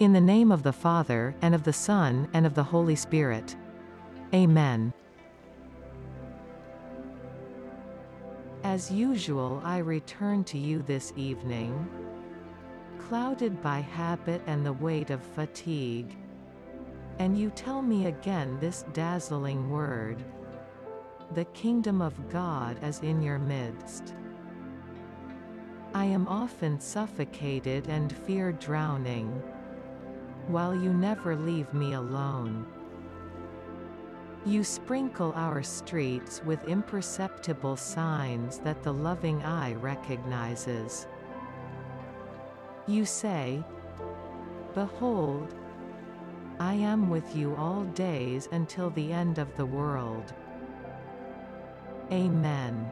In the name of the Father, and of the Son, and of the Holy Spirit. Amen. As usual I return to you this evening, clouded by habit and the weight of fatigue. And you tell me again this dazzling word. The kingdom of God is in your midst. I am often suffocated and fear drowning, while you never leave me alone. You sprinkle our streets with imperceptible signs that the loving eye recognizes. You say, Behold, I am with you all days until the end of the world. Amen.